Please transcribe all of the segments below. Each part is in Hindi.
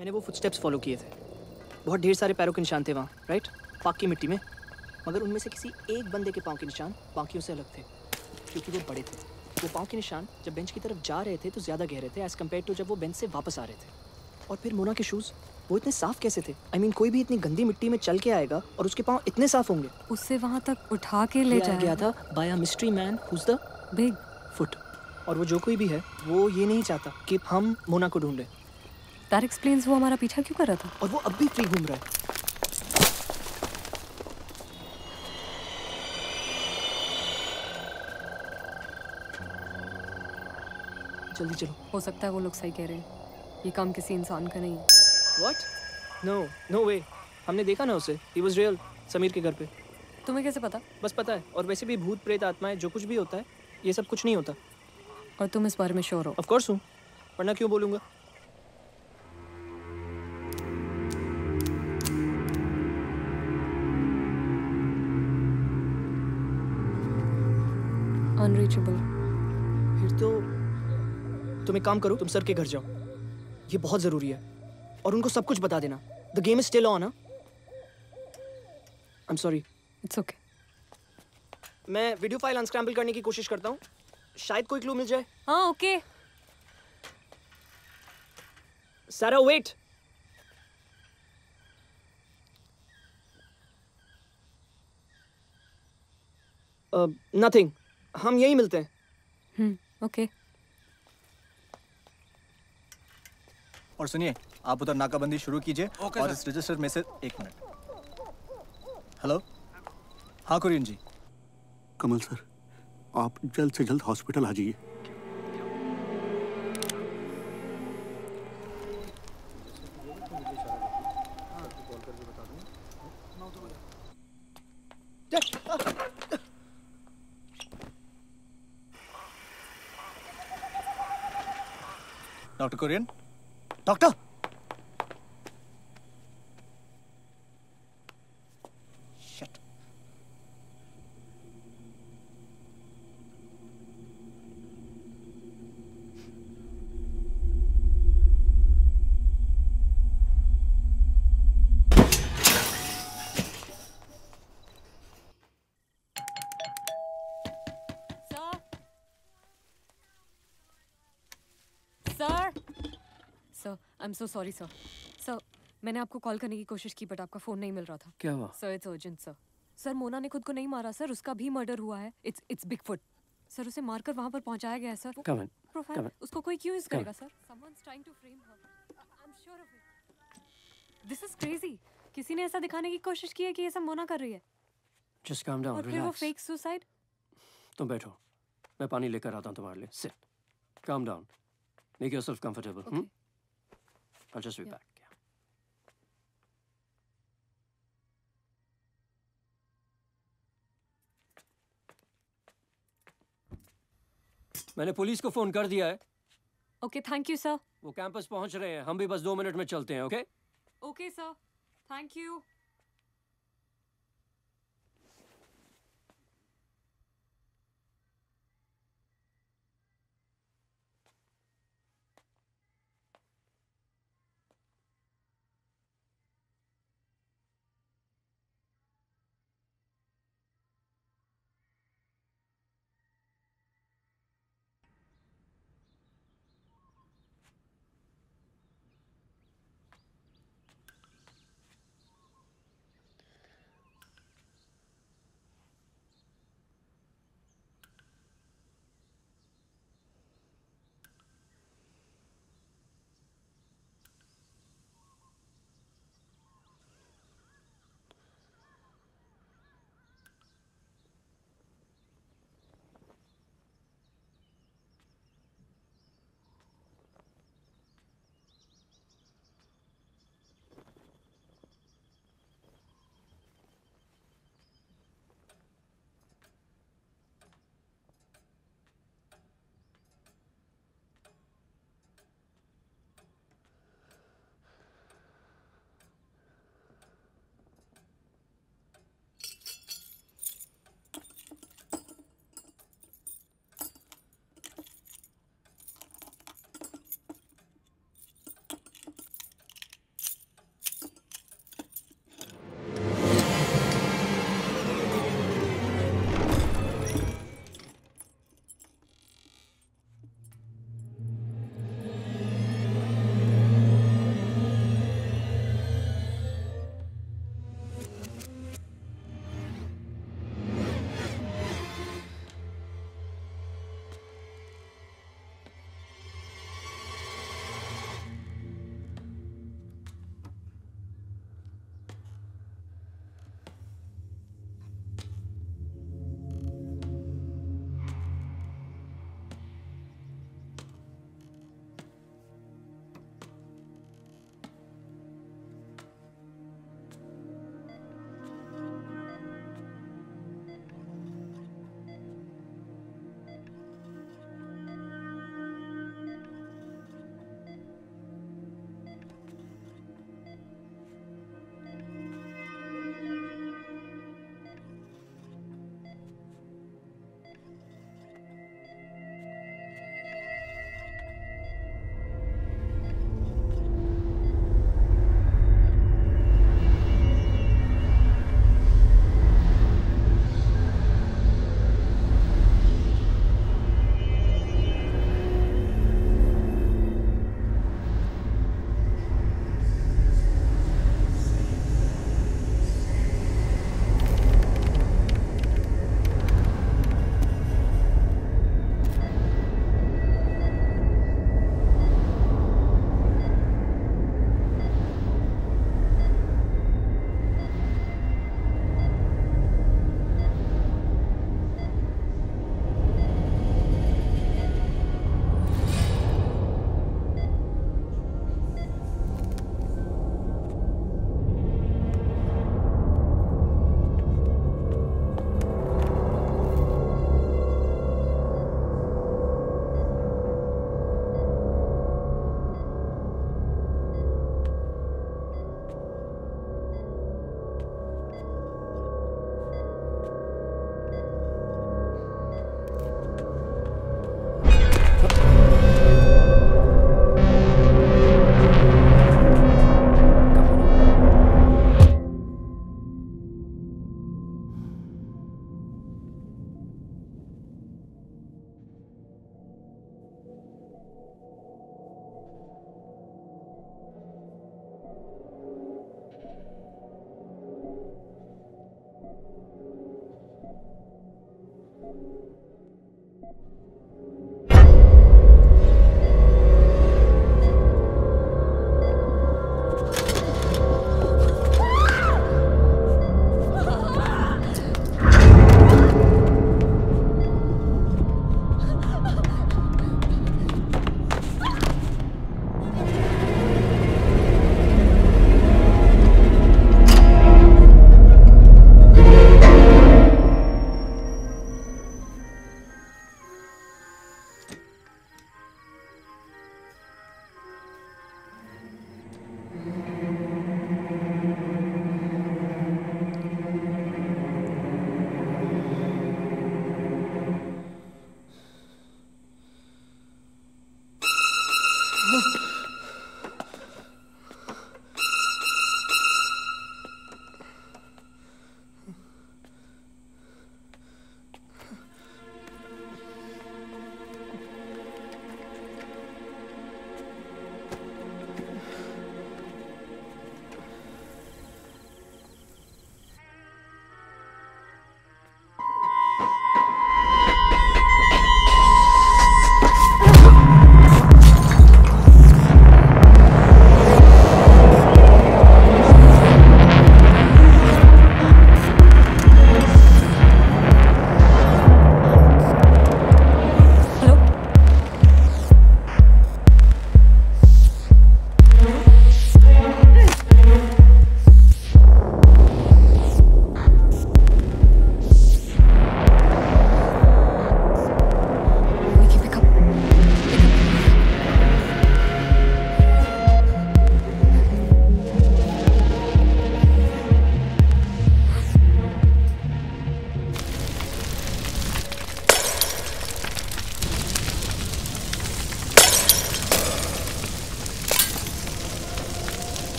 मैंने वो फुटस्टेप्स फॉलो किए थे। बहुत ढेर सारे पैरों के निशान थे वहाँ राइट पाक की मिट्टी में। मगर उनमें से किसी एक बंदे के पाँव के निशान बाकियों से अलग थे क्योंकि वो बड़े थे। वो पाँव के निशान जब बेंच की तरफ़ जा रहे थे तो ज़्यादा गहरे थे एज़ कंपेयर टू जब वो बेंच से वापस आ रहे थे। और फिर मोना के शूज़ वो इतने साफ़ कैसे थे? आई I मीन mean, कोई भी इतनी गंदी मिट्टी में चल के आएगा और उसके पाँव इतने साफ़ होंगे। उससे वहाँ तक उठा के ले ले गया था? By a mystery man who's the big foot और वो जो कोई भी है वो ये नहीं चाहता कि हम मोना को ढूंढें। दैट एक्सप्लेन्स वो हमारा पीछा क्यों कर रहा था? और वो अब भी फ्री घूम रहा है। जल्दी चलो। हो सकता है वो लोग सही कह रहे हैं। ये काम किसी इंसान का नहीं है। व्हाट नो नो वे हमने देखा ना उसे। ही वाज रियल समीर के घर पे। तुम्हें कैसे पता? बस पता है। और वैसे भी भूत प्रेत आत्माएँ जो कुछ भी होता है ये सब कुछ नहीं होता। और तुम इस बारे में श्योर हो? ऑफ़ कोर्स हूँ। वरना क्यों बोलूँगा? अनरीचेबल फिर तो तुम एक काम करो तुम सर के घर जाओ। ये बहुत ज़रूरी है। और उनको सब कुछ बता देना। The game is still on I am sorry it's okay मैं वीडियो फ़ाइल अनस्क्रैम्बल करने की कोशिश करता हूँ। शायद कोई क्लू मिल जाए। हाँ ओके सारा वेट नथिंग हम यहीं मिलते हैं। हम्म ओके और सुनिए आप उधर नाकाबंदी शुरू कीजिए और इस रजिस्टर में से एक मिनट। हेलो हाँ कुरियन जी। कमल सर आप जल्द से जल्द हॉस्पिटल आ जाइए। Doctor Kurien doctor Shit. Sir sir sir I am so sorry sir sir मैंने आपको कॉल करने की कोशिश की बट आपका फ़ोन नहीं मिल रहा था। क्या हुआ? Sir it's urgent sir sir Mona ने खुद को नहीं मारा सर उसका भी मर्डर हुआ है। It's it's big foot sir उसे मारकर वहाँ पर पहुँचाया गया है सर in. प्रोफ़ाइल. उसको कोई क्यों यूज़ करेगा sir someone's trying to frame her I am sure of it this is crazy किसी ने ऐसा दिखाने की कोशिश की है कि ये सब मोना कर रही है? Calm down, और फिर वो फेक सुसाइड तुम बैठो। मैं पानी लेकर आता हूँ तुम्हारे लिए। Sit down. Make yourself comfortable hmm? I'll just be Yeah. back yeah. मैंने पुलिस को फ़ोन कर दिया है। ओके थैंक यू सर वो कैंपस पहुँच रहे हैं। हम भी बस दो मिनट में चलते हैं okay okay sir thank you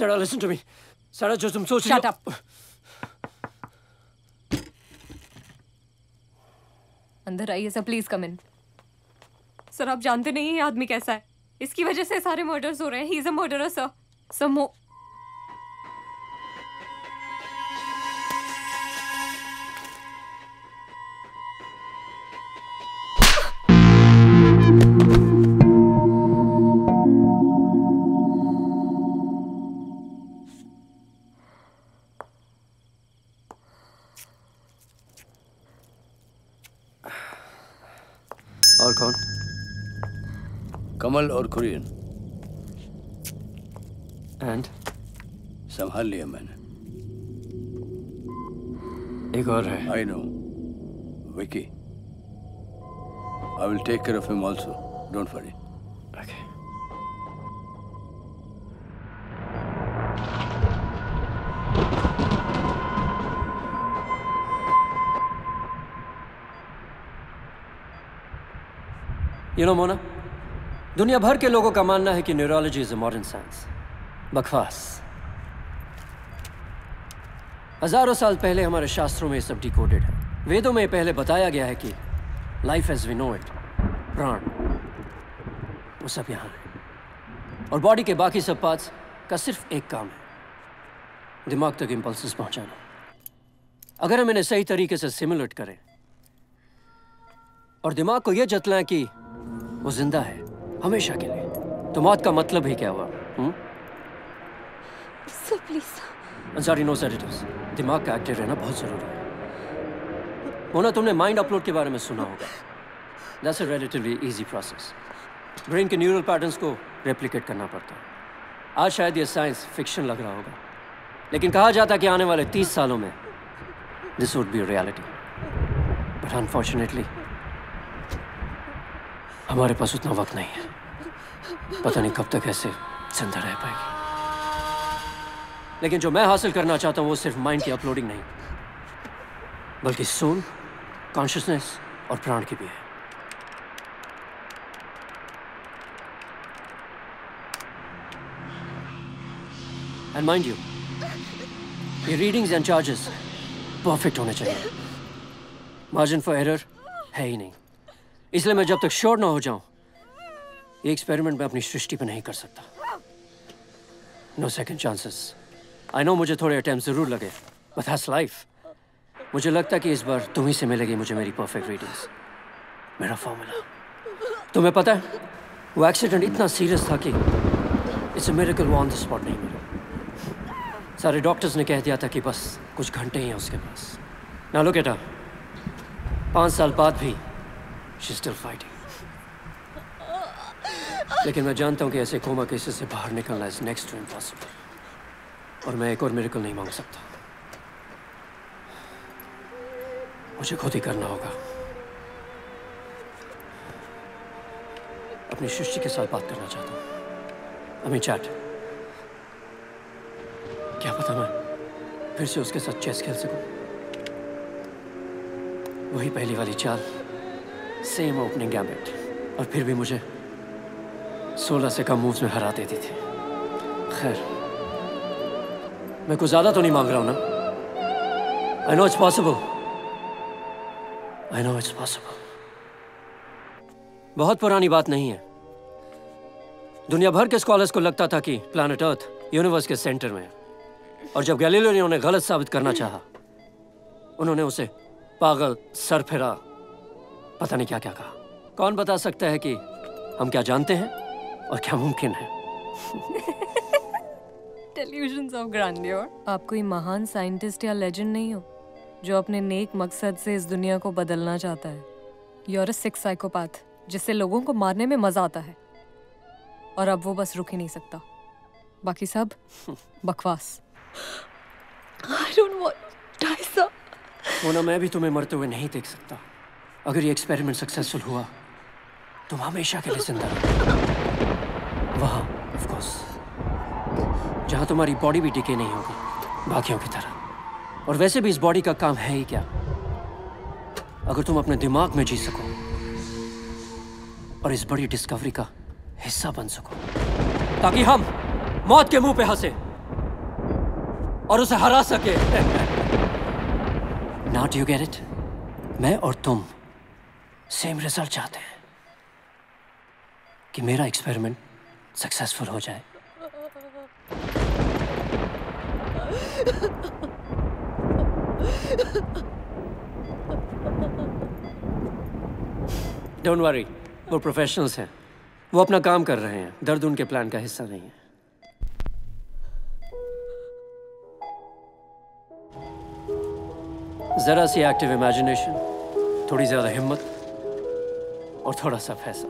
Sarah, listen to me. Sarah, जो तुम सोच रहे Shut हो- up. अंदर आइए sir please come in sir आप जानते नहीं ये आदमी कैसा है इसकी वजह से सारे मर्डर्स हो रहे हैं he is a murderer sir sir Kamal और कुरियन। एंड संभाल लिया मैंने। एक और है। I know Vicky I will take care of him also don't worry. You know, Mona दुनिया भर के लोगों का मानना है कि neurology is a modern science बकवास। हज़ारों साल पहले हमारे शास्त्रों में सब डिकोडेड है। वेदों में पहले बताया गया है कि life as we know it प्राण, वो सब यहाँ है। और बॉडी के बाकी सब पार्ट्स का सिर्फ़ एक काम है। दिमाग तक इम्पल्सेस पहुंचाना। अगर हम इन्हें सही तरीके से सिमुलेट करें, और दिमाग को यह जतलाएँ कि वो ज़िंदा है हमेशा के लिए। तो मौत का मतलब ही क्या हुआ? हुँ? Sir please Ansari no sedatives दिमाग का एक्टिव रहना बहुत ज़रूरी है। मोना तुमने माइंड अपलोड के बारे में सुना होगा। That's a relatively easy process brain के न्यूरल पैटर्न्स को रेप्लिकेट करना पड़ता है। आज शायद ये साइंस फिक्शन लग रहा होगा। लेकिन कहा जाता है कि आने वाले तीस सालों में this would be reality but unfortunately हमारे पास उतना वक्त नहीं है। पता नहीं कब तक ऐसे ज़िंदा रह पाएगी। लेकिन जो मैं हासिल करना चाहता हूँ, वो सिर्फ़ माइंड की अपलोडिंग नहीं, बल्कि सोल कॉन्शियसनेस और प्राण की भी है। एंड माइंड यू ये रीडिंग्स एंड चार्जेस परफेक्ट होने चाहिए। मार्जिन फॉर एरर है ही नहीं। इसलिए मैं जब तक श्योर ना हो जाऊँ, ये एक्सपेरिमेंट मैं अपनी सृष्टि पर नहीं कर सकता। No second chances I know मुझे थोड़े अटेम्प्ट ज़रूर लगे बट हैट्स लाइफ मुझे लगता है कि इस बार तुम ही से मिलेगी मुझे मेरी परफेक्ट रीडिंग्स मेरा फॉर्मूला तुम्हें पता है, वो एक्सीडेंट इतना सीरियस था कि इट्स अ मिरेकल वो ऑन द स्पॉट नहीं मिला। सारे डॉक्टर्स ने कह दिया था कि बस कुछ घंटे ही हैं उसके पास। ना लो केटा पाँच साल बाद भी शी स्टिल फाइटिंग लेकिन मैं जानता हूँ कि ऐसे कोमा केसेस से बाहर निकलना इज़ नेक्स्ट टू इम्पॉसिबल और मैं एक और मिरेकल नहीं मांग सकता। मुझे खुद ही करना होगा। अपनी सृष्टि के साथ बात करना चाहता हूँ। अमी चैट। क्या पता मैं फिर से उसके साथ चेस खेल सकूँ? वही पहली वाली चाल। सेम ओपनिंग गैम्बिट और फिर भी मुझे सोलह से कम मूव्स में हरा देती थी। खैर, मैं कुछ ज़्यादा तो नहीं मांग रहा हूँ ना? I know it's possible I know it's possible बहुत पुरानी बात नहीं है। दुनिया भर के स्कॉलर्स को लगता था कि प्लैनेट अर्थ यूनिवर्स के सेंटर में और जब गैलीलियो ने उन्हें गलत साबित करना चाहा, उन्होंने उसे पागल, सरफिरा पता नहीं क्या क्या कहा। कौन बता सकता है कि हम क्या जानते हैं और क्या मुमकिन है. आप कोई महान साइंटिस्ट या लेजेंड नहीं हो जो अपने नेक मकसद से इस दुनिया को बदलना चाहता है। यूर अ सिक्स साइकोपैथ जिससे लोगों को मारने में मज़ा आता है। और अब वो बस रुक ही नहीं सकता। बाकी सब बकवास। मोना मैं भी तुम्हें मरते हुए नहीं देख सकता। अगर ये एक्सपेरिमेंट सक्सेसफुल हुआ, तुम हमेशा के लिए ज़िंदा वहाँ ऑफ़ कोर्स जहाँ तुम्हारी बॉडी भी टिके नहीं होगी, बाकियों की तरह। और वैसे भी इस बॉडी का काम है ही क्या? अगर तुम अपने दिमाग में जी सको, और इस बड़ी डिस्कवरी का हिस्सा बन सको, ताकि हम मौत के मुँह पे हंसे, और उसे हरा सके। नॉट यू गेट इट मैं और तुम सेम रिज़ल्ट चाहते हैं कि मेरा एक्सपेरिमेंट सक्सेसफुल हो जाए। डोंट वरी वो प्रोफेशनल्स हैं। वो अपना काम कर रहे हैं। दर्द उनके प्लान का हिस्सा नहीं है। जरा सी एक्टिव इमेजिनेशन थोड़ी ज़्यादा हिम्मत। और थोड़ा सा पैसा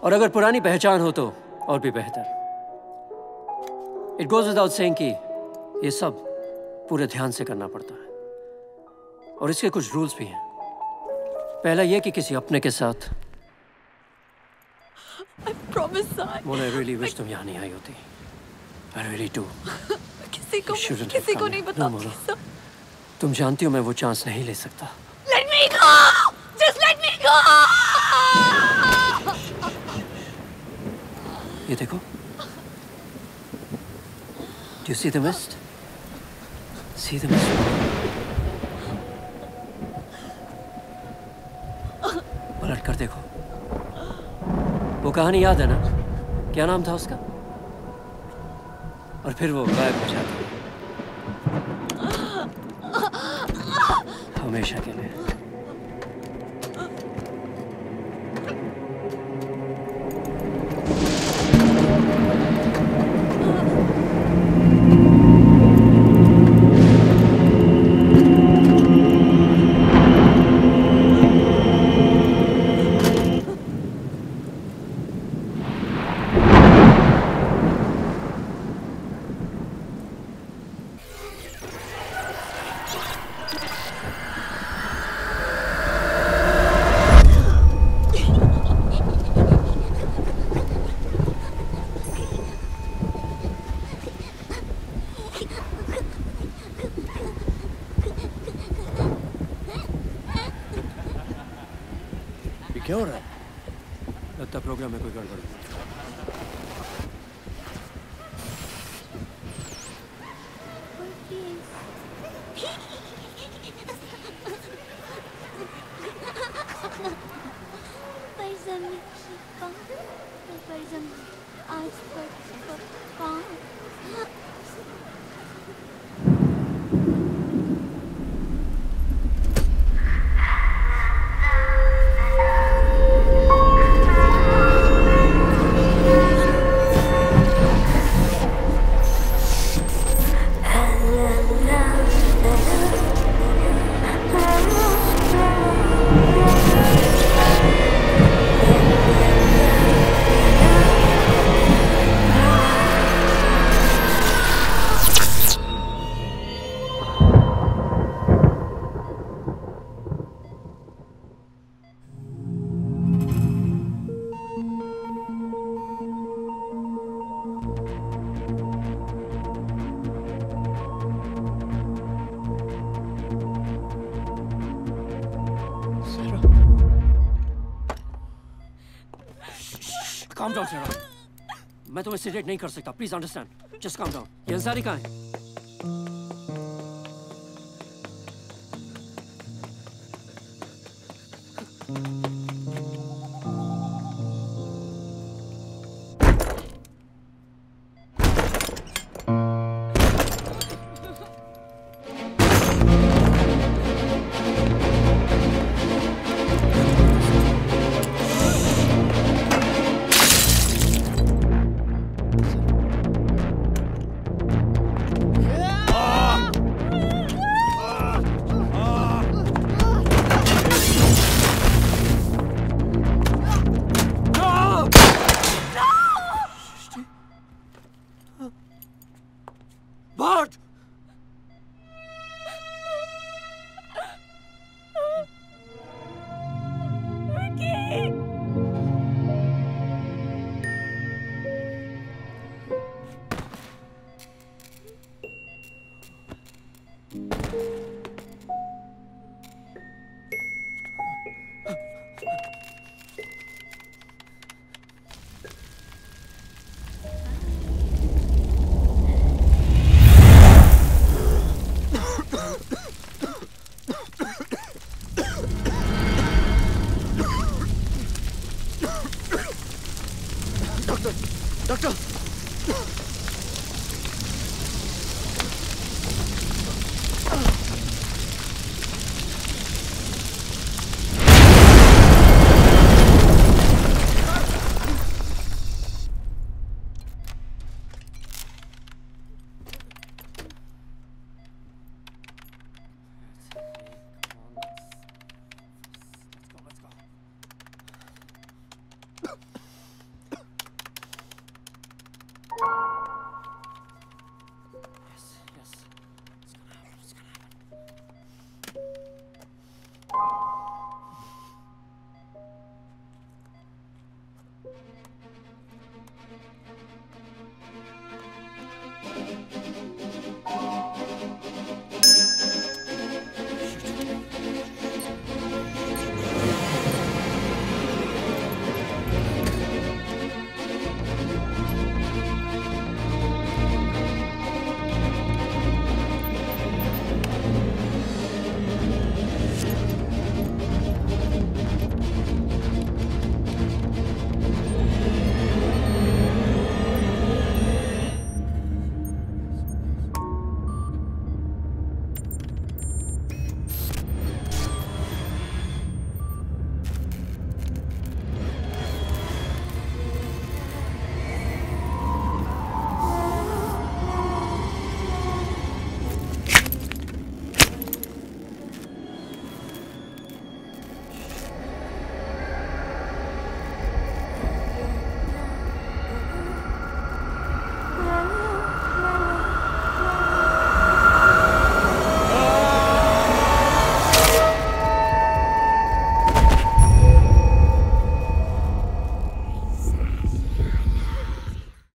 और अगर पुरानी पहचान हो तो और भी बेहतर। इट गोज विदाउट सेइंग कि ये सब पूरे ध्यान से करना पड़ता है। और इसके कुछ रूल्स भी हैं। पहला ये कि किसी अपने के साथ मोना रियली विश तुम यहाँ नहीं आई होती। आई रियली डू किसी को किसी को नहीं here. No, तुम जानती हो मैं वो चांस नहीं ले सकता। Me go! Just let me go! ये देखो Do you see the mist? See the mist? पलट कर देखो वो कहानी याद है ना क्या नाम था उसका और फिर वो गायब हो जाता हमेशा के लिए क्या रहा है? लगता प्रोग्राम में कोई गड़बड़ काम डाउन सर मैं तुम्हें सीडेट नहीं कर सकता. Please understand just calm down ये अंसारी कहाँ है? डॉक्टर